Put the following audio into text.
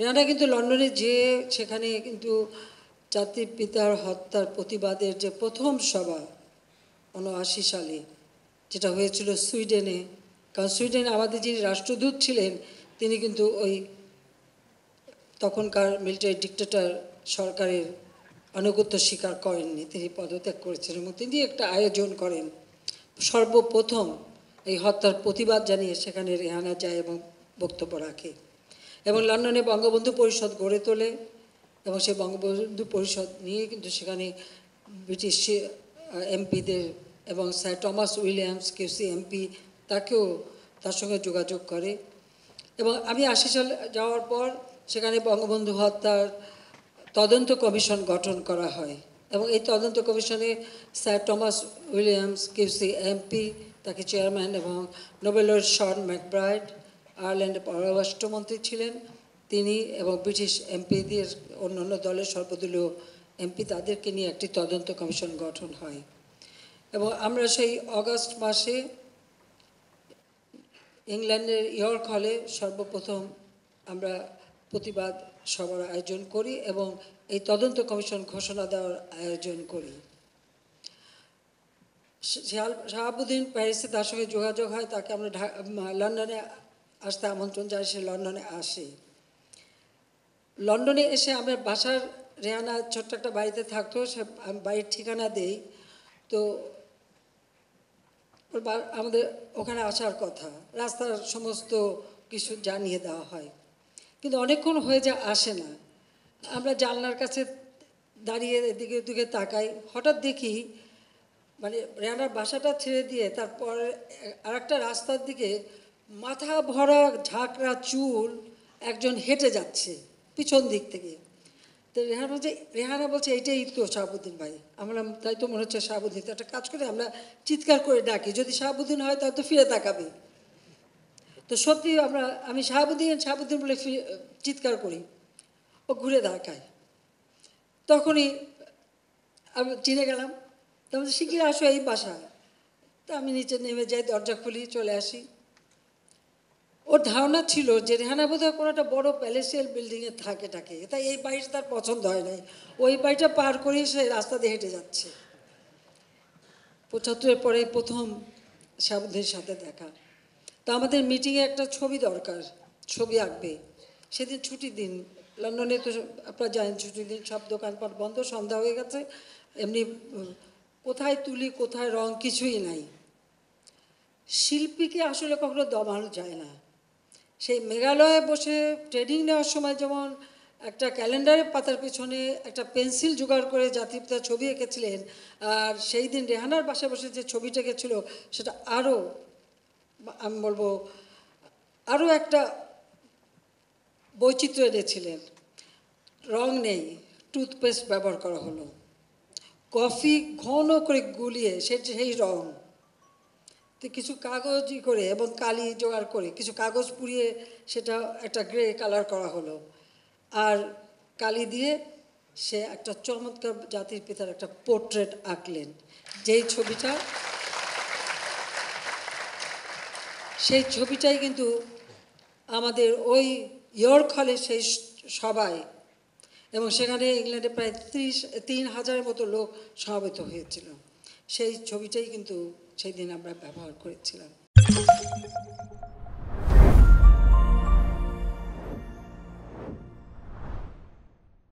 রেহানা কিন্তু লন্ডনে যে সেখানে কিন্তু জাতির পিতার হত্যার প্রতিবাদের যে প্রথম সভা উনআশি সালে, যেটা হয়েছিল সুইডেনে। কারণ সুইডেনে আমাদের যিনি রাষ্ট্রদূত ছিলেন, তিনি কিন্তু ওই তখনকার মিলিটারি ডিক্টেটর সরকারের আনুগত্য স্বীকার করেননি। তিনি পদত্যাগ করেছেন এবং তিনি একটা আয়োজন করেন। সর্বপ্রথম এই হত্যার প্রতিবাদ জানিয়ে সেখানে রেহানা যায় এবং বক্তব্য রাখে। এবং লন্ডনে বঙ্গবন্ধু পরিষদ গড়ে তোলে এবং সেই বঙ্গবন্ধু পরিষদ নিয়ে কিন্তু সেখানে ব্রিটিশ এমপিদের এবং sir Thomas Williams, KC MP, তাকেও তার সঙ্গে যোগাযোগ করে। এবং আমি আশি সাল যাওয়ার পর সেখানে বঙ্গবন্ধু হত্যার তদন্ত কমিশন গঠন করা হয় এবং এই তদন্ত কমিশনে sir Thomas Williams QC MP, তাকে চেয়ারম্যান এবং নোবেলের শন ম্যাকব্রাইড আয়ারল্যান্ডের পররাষ্ট্রমন্ত্রী ছিলেন তিনি এবং ব্রিটিশ এমপিদের অন্যান্য দলের সর্বদলীয় এমপি তাদেরকে নিয়ে একটি তদন্ত কমিশন গঠন হয়। এবং আমরা সেই অগাস্ট মাসে ইংল্যান্ডের ইয়র্ক হলে সর্বপ্রথম আমরা প্রতিবাদ সভার আয়োজন করি এবং এই তদন্ত কমিশন ঘোষণা দেওয়ার আয়োজন করি। শাহাবুদ্দিন প্যারিসে তার সঙ্গে যোগাযোগ হয়, তাকে আমরা লন্ডনে আসতে আমন্ত্রণ জানাই সে লন্ডনে আসে। লন্ডনে এসে আমরা বাসার রেহানা ছোট্ট একটা বাড়িতে থাকতো, সে আমি বাড়ির ঠিকানা দেই। তো আমাদের ওখানে আসার কথা, রাস্তার সমস্ত কিছু জানিয়ে দেওয়া হয়। কিন্তু অনেকক্ষণ হয়ে যা আসে না। আমরা জানলার কাছে দাঁড়িয়ে এদিকে ওদিকে তাকাই। হঠাৎ দেখি মানে রেহানার বাসাটা ছেড়ে দিয়ে তারপর আর একটা রাস্তার দিকে মাথা ভরা ঝাঁকড়া চুল একজন হেঁটে যাচ্ছে পিছন দিক থেকে। তো রেহানা বলছে রেহানা বলছে, এইটাই তো শাহাবুদ্দিন ভাই। আমরা তাই তো মনে হচ্ছে শাহাবুদ্দিন। তো একটা কাজ করে, আমরা চিৎকার করে ডাকি, যদি শাহাবুদ্দিন হয় তাহলে তো ফিরে তাকাবে। তো সত্যি আমরা, আমি শাহাবুদ্দিন শাহাবুদ্দিন বলে চিৎকার করি, ও ঘুরে দাঁড়ায় তখনই আমি চিনে গেলাম তো শিখির আসো এই বাসা তা আমি নিচে নেমে যাই, দরজা খুলি, চলে আসি। ওর ধারণা ছিল যে রেহানা বোধ হয় কোনো একটা বড় প্যালেসিয়াল বিল্ডিংয়ে থাকে টাকে তাই এই বাড়িটা তার পছন্দ হয় নাই। ওই বাড়িটা পার করে সে রাস্তা দিয়ে হেঁটে যাচ্ছে। পঁচাত্তরের পরে প্রথম সাবুদের সাথে দেখা। তা আমাদের মিটিংয়ে একটা ছবি দরকার, ছবি আঁকবে। সেদিন ছুটির দিন। লন্ডনে তো আপনারা জানেন ছুটির দিন সব দোকানপাট বন্ধ, সন্ধ্যা হয়ে গেছে। এমনি কোথায় তুলি, কোথায় রং কিছুই নাই। শিল্পীকে আসলে কখনো দমানো যায় না। সেই মেঘালয়ে বসে ট্রেনিং নেওয়ার সময় যেমন একটা ক্যালেন্ডারের পাতার পিছনে একটা পেন্সিল জোগাড় করে জাতিপিতার ছবি এঁকেছিলেন, আর সেই দিন রেহানার বাসায় বসে যে ছবিটা এঁকেছিল, সেটা আরও আমি বলব আরও একটা বৈচিত্র্য এনেছিলেন। রং নেই টুথপেস্ট ব্যবহার করা হলো। কফি ঘন করে গুলিয়ে সে সেই রং তো কিছু কাগজ ই করে এবং কালি জোগাড় করে, কিছু কাগজ পুড়িয়ে সেটা একটা গ্রে কালার করা হলো। আর কালি দিয়ে সে একটা চমৎকার জাতির পিতার একটা পোর্ট্রেট আঁকলেন। যেই ছবিটা, সেই ছবিটাই কিন্তু আমাদের ওই ইয়র্ক হলে সেই সবাই এবং সেখানে ইংল্যান্ডে প্রায় ত্রিশ, তিন হাজারের মতো লোক সমাবেত হয়েছিল। সেই ছবিটাই কিন্তু সেই দিন আমরা ব্যবহার করেছিলাম।